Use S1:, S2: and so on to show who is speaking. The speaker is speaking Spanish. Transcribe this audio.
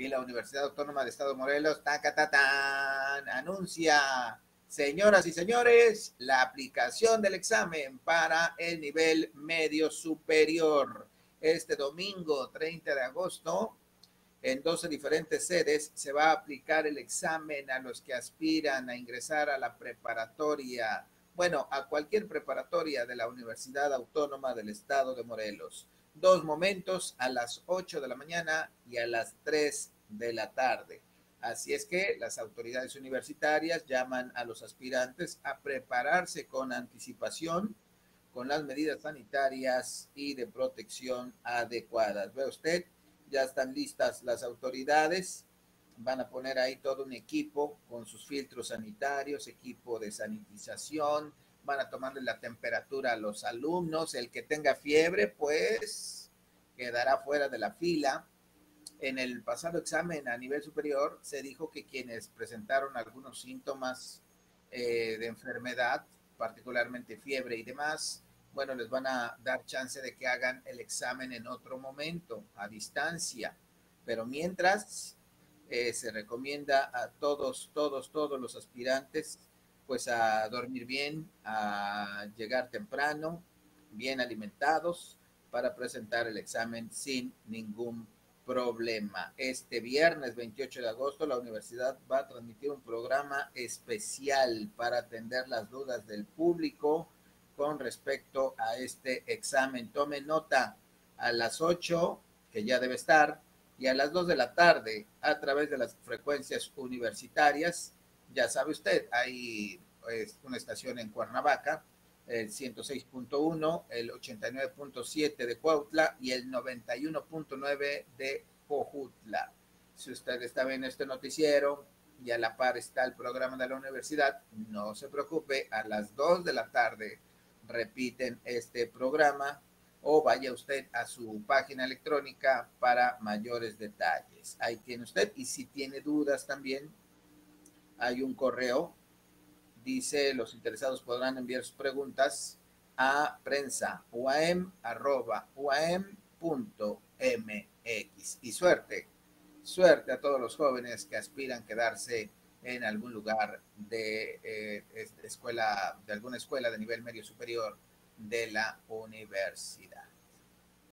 S1: Y la Universidad Autónoma de Estado de Morelos, tacatatán, anuncia, señoras y señores, la aplicación del examen para el nivel medio superior. Este domingo 30 de agosto, en 12 diferentes sedes, se va a aplicar el examen a los que aspiran a ingresar a la preparatoria, bueno, a cualquier preparatoria de la Universidad Autónoma del Estado de Morelos dos momentos a las 8 de la mañana y a las 3 de la tarde. Así es que las autoridades universitarias llaman a los aspirantes a prepararse con anticipación con las medidas sanitarias y de protección adecuadas. Ve usted, ya están listas las autoridades, van a poner ahí todo un equipo con sus filtros sanitarios, equipo de sanitización, van a tomarle la temperatura a los alumnos, el que tenga fiebre, pues quedará fuera de la fila. En el pasado examen a nivel superior se dijo que quienes presentaron algunos síntomas eh, de enfermedad, particularmente fiebre y demás, bueno, les van a dar chance de que hagan el examen en otro momento, a distancia. Pero mientras, eh, se recomienda a todos, todos, todos los aspirantes pues a dormir bien, a llegar temprano, bien alimentados para presentar el examen sin ningún problema. Este viernes 28 de agosto la universidad va a transmitir un programa especial para atender las dudas del público con respecto a este examen. Tome nota a las 8, que ya debe estar, y a las 2 de la tarde a través de las frecuencias universitarias ya sabe usted, hay pues, una estación en Cuernavaca, el 106.1, el 89.7 de Cuautla y el 91.9 de Cojutla. Si usted está viendo este noticiero y a la par está el programa de la universidad, no se preocupe, a las 2 de la tarde repiten este programa o vaya usted a su página electrónica para mayores detalles. Ahí tiene usted y si tiene dudas también hay un correo, dice, los interesados podrán enviar sus preguntas a prensa uam, Y suerte, suerte a todos los jóvenes que aspiran a quedarse en algún lugar de eh, escuela, de alguna escuela de nivel medio superior de la universidad.